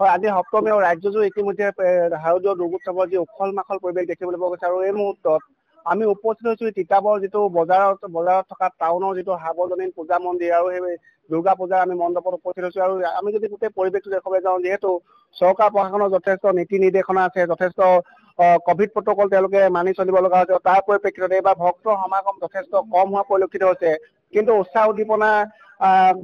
হয় আজি সপ্তমী আৰু ৰাজ্যজোৰ ইতিমধ্যে শাৰদীয় দুৰ্গোৎসৱৰ যি উখল মাখল পৰিৱেশ দেখিবলৈ পোৱা গৈছে আৰু এই মুহূৰ্তত আমি উপস্থিত হৈছো তিতাবৰ যিটো বজাৰত বজাৰত থকা টাউনৰ যিটো সাৰ্বজনীন পূজা মন্দিৰ আৰু সেই দুৰ্গা পূজাৰ আমি মণ্ডপত উপস্থিত হৈছো আৰু আমি যদি গোটেই পৰিৱেশটো দেখুৱাবলৈ যাওঁ যিহেতু চৰকাৰ প্ৰশাসনৰ যথেষ্ট নীতি নিৰ্দেশনা আছে যথেষ্ট কভিড প্ৰটকল তেওঁলোকে মানি চলিব লগা হৈছে তাৰ পৰিপ্ৰেক্ষিতত এইবাৰ ভক্তৰ সমাগম যথেষ্ট কম হোৱা পৰিলক্ষিত হৈছে। কিন্তু উৎসাহ উদ্দীপনা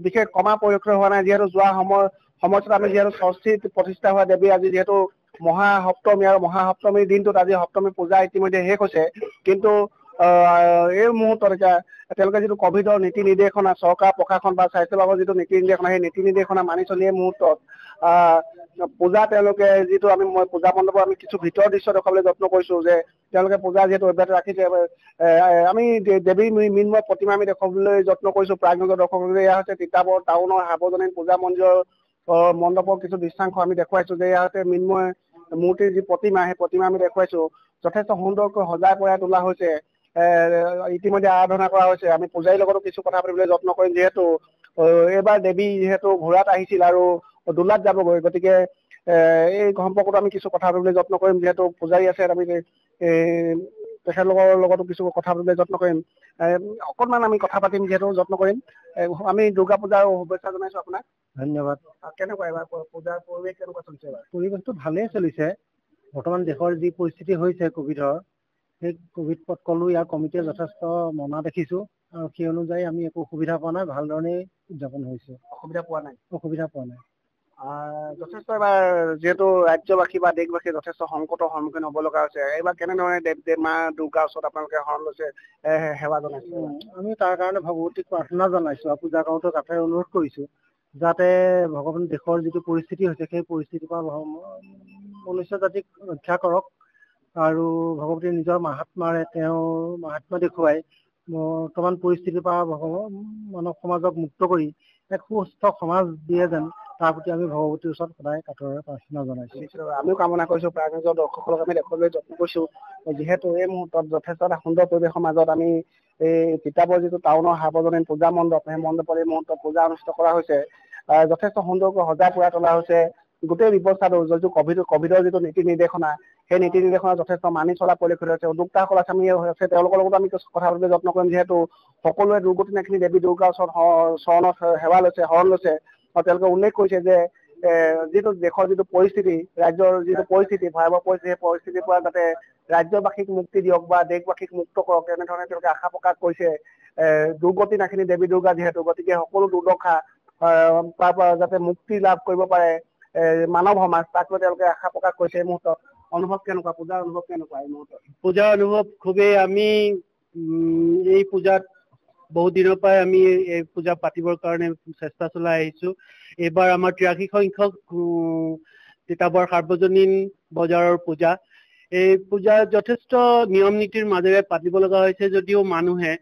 বিশেষ কমা পৰিলক্ষিত হোৱা নাই যিহেতু যোৱা সময় সময়ছোৱাত আমি যিহেতু ষষ্ঠীত প্ৰতিষ্ঠা হোৱা দেৱী আজি যিহেতু মহা সপ্তমী আৰু মহা সপ্তমীৰ দিনটোত আজি সপ্তমী পূজা ইতিমধ্যে শেষ হৈছে। কিন্তু এই মুহূৰ্তত এতিয়া তেওঁলোকে যিটো কভিডৰ নীতি নিৰ্দেশনা চৰকাৰ প্ৰশাসন বা স্বাস্থ্য বিভাগৰ যিটো নীতি নিৰ্দেশনা সেই নীতি নিৰ্দেশনা মানি চলি এই মুহূৰ্তত পূজা তেওঁলোকে যিটো আমি মই পূজা মণ্ডপৰ আমি কিছু ভিতৰৰ দৃশ্য দেখুৱাবলৈ যত্ন কৰিছো যে তেওঁলোকে পূজা যিহেতু অব্যাহত ৰাখিছে আমি দে- দেৱীৰ মি- মৃন্ময় প্ৰতিমা আমি দেখুৱাবলৈ যত্ন কৰিছো প্ৰাগনগৰ দৰ্শকসকলে এয়া হৈছে তিতাবৰ টাউনৰ সাৰ্বজনীন পূজা মন্দিৰৰ মণ্ডপৰ কিছু দৃশ্যাংশ আমি দেখুৱাইছো যে হৈছে মৃন্ময় মূৰ্তিৰ যি প্ৰতিমা সেই প্ৰতিমা আমি দেখুৱাইছো। যথেষ্ট সুন্দৰকৈ সজাই পৰাই তোলা হৈছে। ইতিমধ্যে আৰাধনা কৰা হৈছে। আমি পূজাৰীৰ লগতো কিছু কথা পাতিবলৈ যত্ন কৰিম যিহেতু। এইবাৰ দেৱী যিহেতু ঘোঁৰাত আহিছিল আৰু দোলাত যাবগৈ। গতিকে এই সম্পৰ্কত আমি কিছু কথা পাতিবলৈ যত্ন কৰিম যিহেতু পূজাৰী আছে। আমি তেখেতলোকৰ লগতো কিছু কথা পাতিবলৈ যত্ন কৰিম। অকণমান আমি কথা পাতিম যিহেতু যত্ন কৰিম। আমি দুৰ্গা পূজাৰ শুভেচ্ছা জনাইছো আপোনাক। ধন্যবাদ। কেনেকুৱা এইবাৰ প- পূজাৰ পৰিৱেশ কেনেকুৱা চলিছে এইবাৰ? পৰিৱেশটো ভালেই চলিছে। বৰ্তমান দেশৰ যি পৰিস্থিতি হৈছে কোভিডৰ সেই কোভিড প্ৰটকলো ইয়াৰ কমিটিয়ে যথেষ্ট মনা দেখিছোঁ আৰু সেই অনুযায়ী আমি একো অসুবিধা পোৱা নাই ভালধৰণেই উদযাপন হৈছে। অসুবিধা পোৱা নাই? অসুবিধা পোৱা নাই। যথেষ্ট এইবাৰ যিহেতু ৰাজ্যবাসী বা দেশবাসী যথেষ্ট সংকটৰ সন্মুখীন হ'ব লগা হৈছে। এইবাৰ কেনেধৰণে দেৱ দেৱ মা দুৰ্গাৰ ওচৰত আপোনালোকে শৰণ লৈছে সেৱা জনাইছে? আমি তাৰ কাৰণে ভগৱতীক প্ৰাৰ্থনা জনাইছোঁ আৰু পূজা কৰোঁতে তাতে অনুৰোধ কৰিছোঁ। যাতে ভগৱান দেশৰ যিটো পৰিস্থিতি হৈছে সেই পৰিস্থিতিৰ পৰা মনুষ্য জাতিক ৰক্ষা কৰক আৰু ভগৱতীয়ে নিজৰ মাহাত্মাৰে তেওঁৰ মাহাত্মা দেখুৱাই বৰ্তমান পৰিস্থিতিৰ পৰা ভগৱান মানৱ সমাজক মুক্ত কৰি এক সুস্থ সমাজ দিয়ে যেন তাৰ প্ৰতি আমি ভগৱতীৰ ওচৰত সদায় কাতৰে প্ৰাৰ্থনা জনাইছোঁ। আমিও কামনা কৰিছো প্ৰাগনিজৰ দৰ্শকসকলক আমি দেখুৱাবলৈ যত্ন কৰিছো। যিহেতু এই মুহূৰ্তত যথেষ্ট এটা সুন্দৰ পৰিৱেশৰ মাজত আমি এই কিতাপৰ যিটো টাউনৰ সাৰ্বজনীন পূজা মণ্ডপ সেই মণ্ডপত এই মুহূৰ্তত পূজা অনুষ্ঠিত কৰা হৈছে। যথেষ্ট সুন্দৰকৈ সজাই পৰাই তোলা হৈছে। গোটেই ব্যৱস্থাটো যিটো কভিড কভিডৰ যিটো নীতি নিৰ্দেশনা সেই নীতি নিৰ্দেশনা যথেষ্ট মানি চলা পৰিলক্ষিত হৈছে। উদ্যোক্তাসকল আছে আমি আছে তেওঁলোকৰ লগতো আমি কথা পাতিবলৈ যত্ন কৰিম। যিহেতু সকলোৱে দুৰ্গতি নাখিনি দেৱী দুৰ্গাৰ ওচৰত চৰণত সেৱা লৈছে শৰণ লৈছে। আৰু তেওঁলোকে উল্লেখ কৰিছে যে যিটো দেশৰ যিটো পৰিস্থিতি ৰাজ্যৰ যিটো পৰিস্থিতি ভয়াৱহ পৰিস্থিতি সেই পৰিস্থিতিৰ পৰা যাতে ৰাজ্যবাসীক মুক্তি দিয়ক বা দেশবাসীক মুক্ত কৰক তেনেধৰণে তেওঁলোকে আশা প্ৰকাশ কৰিছে। দুৰ্গতি নাখিনি দেৱী দুৰ্গা যিহেতু গতিকে সকলো দুৰ্দশা তাৰ পৰা যাতে মুক্তি লাভ কৰিব পাৰে মানৱ সমাজ তাক লৈ তেওঁলোকে আশা প্ৰকাশ কৰিছে এই মুহূৰ্তত। অনুভৱ কেনেকুৱা? পূজাৰ অনুভৱ কেনেকুৱা এই মুহূৰ্তত? পূজাৰ অনুভৱ খুবেই আমি এই পূজাত বহুত দিনৰ পৰাই আমি এই পূজা পাতিবৰ কাৰণে চেষ্টা চলাই আহিছো। এইবাৰ আমাৰ তিৰাশী সংখ্যক তিতাবৰ সাৰ্বজনীন বজাৰৰ পূজা। এই পূজা যথেষ্ট নিয়ম নীতিৰ মাজেৰে পাতিব লগা হৈছে যদিও মানুহে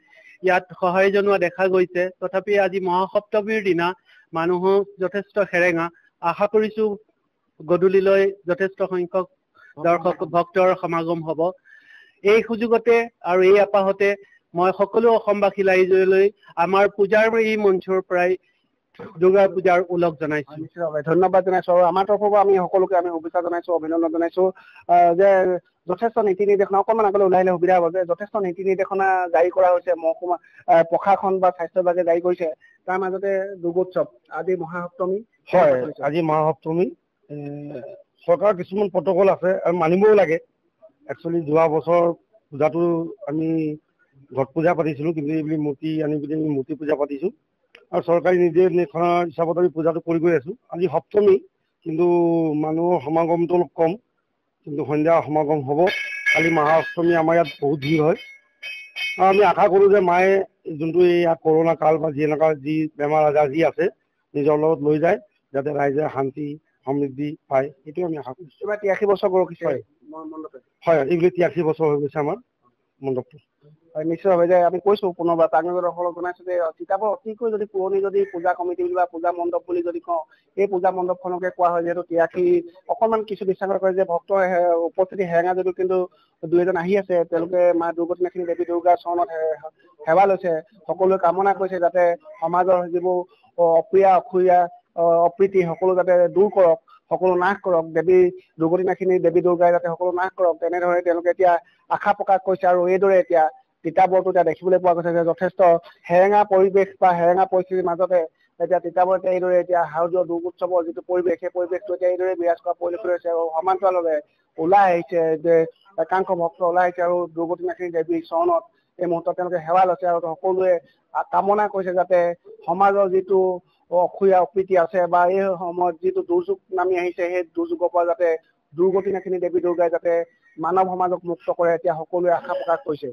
ইয়াত সঁহাৰি জনোৱা দেখা গৈছে। তথাপি আজি মহাসপ্তমীৰ দিনা মানুহো যথেষ্ট সেৰেঙা। আশা কৰিছো গধূলিলৈ যথেষ্ট সংখ্যক দৰ্শক ভক্তৰ সমাগম হ'ব। এই সুযোগতে আৰু এই আপাহতে মই সকলো অসমবাসী ৰাইজলৈ আমাৰ পূজাৰ এই মঞ্চৰ পৰাই দুৰ্গা পূজাৰ ওলগ জনাইছো। ধন্যবাদ জনাইছো আৰু আমাৰ তৰফৰ পৰা আমি সকলোকে আমি শুভেচ্ছা জনাইছো অভিনন্দন জনাইছো। যে যথেষ্ট নীতি নিৰ্দেশনা অকণমান আগলৈ ওলাই আহিলে সুবিধা হ'ব যে যথেষ্ট নীতি নিৰ্দেশনা জাৰি কৰা হৈছে মহকুমা প্ৰশাসন বা স্বাস্থ্য বিভাগে জাৰি কৰিছে। তাৰ মাজতে দুৰ্গোৎসৱ আজি মহাসপ্তমী। হয় আজি মহাসপ্তমী। চৰকাৰৰ কিছুমান প্ৰটকল আছে আৰু মানিবও লাগে। একচুৱেলি যোৱা বছৰ পূজাটো আমি ঘট পূজা পাতিছিলোঁ কিন্তু এইবুলি মূৰ্তি আনি পিনি আমি মূৰ্তি পূজা পাতিছোঁ। আৰু চৰকাৰী নিৰ্দেশনাৰ হিচাপত আমি পূজাটো কৰি গৈ আছোঁ। আজি সপ্তমী কিন্তু মানুহৰ সমাগমটো অলপ কম। কিন্তু সন্ধিয়া সমাগম হ'ব। কালি মহাষ্টমী আমাৰ ইয়াত বহুত ভিৰ হয়। আৰু আমি আশা কৰোঁ যে মায়ে যোনটো এই কৰোণা কাল বা যি এনেকুৱা যি বেমাৰ আজাৰ যি আছে নিজৰ লগত লৈ যায় যাতে ৰাইজে শান্তি সমৃদ্ধি পায় সেইটো আমি আশা কৰিছোঁ। এইবাৰ তিৰাশী বছৰ গৰকিছে হয়। হয় এইবুলি তিৰাশী বছৰ হৈ গৈছে আমাৰ মণ্ডপটো। হয় নিশ্চিতভাৱে যে আমি কৈছো পুনৰবাৰ প্ৰাজ্ঞদৰ্শকক জনাইছো যে কিতাপৰ অতিকৈ যদি পুৰণি যদি পূজা কমিটি বুলি বা পূজা মণ্ডপ বুলি যদি কওঁ এই পূজা মণ্ডপখনকে কোৱা হয় যিহেতু তিৰাশী অকণমান কিছু দৃষ্টান্ত কৰে যে ভক্তৰ হে- উপস্থিতি হেৰেঙা যদিও কিন্তু দুই এজন আহি আছে তেওঁলোকে মা দুৰ্গতিনাখিনি দেৱী দুৰ্গাৰ চৰণত হে- সেৱা লৈছে। সকলোৱে কামনা কৰিছে যাতে সমাজৰ যিবোৰ অপ্ৰিয়া অসুৰীয়া অ, অপ্ৰীতি সকলো যাতে দূৰ কৰক সকলো নাশ কৰক। দেৱী দুৰ্গতি নাশিনী দেৱী দুৰ্গাই যাতে সকলো নাশ কৰক তেনেধৰণে তেওঁলোকে এতিয়া আশা প্ৰকাশ কৰিছে আৰু এইদৰে এতিয়া তিতাবৰটো এতিয়া দেখিবলৈ পোৱা গৈছে যে যথেষ্ট সেৰেঙা পৰিৱেশ বা সেৰেঙা পৰিস্থিতিৰ মাজতে এতিয়া তিতাবৰ এতিয়া এইদৰে এতিয়া শাৰদীয় দুৰ্গোৎসৱৰ যিটো পৰিৱেশ সেই পৰিৱেশটো এতিয়া এইদৰে বিৰাজ কৰা পৰিলক্ষিত হৈছে আৰু সমান্তৰালভাৱে ওলাই আহিছে যে একাংশ ভক্ত ওলাই আহিছে আৰু দুৰ্গতি নাশিনী দেৱীৰ চৰণত এই মুহূৰ্তত তেওঁলোকে সেৱা লৈছে আৰু সকলোৱে কামনা কৰিছে যাতে সমাজৰ যিটো অসূয়া অপ্ৰীতি আছে বা এই সময়ত যিটো দুৰ্যোগ নামি আহিছে সেই দুৰ্যোগৰ পৰা যাতে দুৰ্গতি নাশিনী দেৱী দুৰ্গাই যাতে মানৱ সমাজক মুক্ত কৰে এতিয়া সকলোৱে আশা প্ৰকাশ কৰিছে।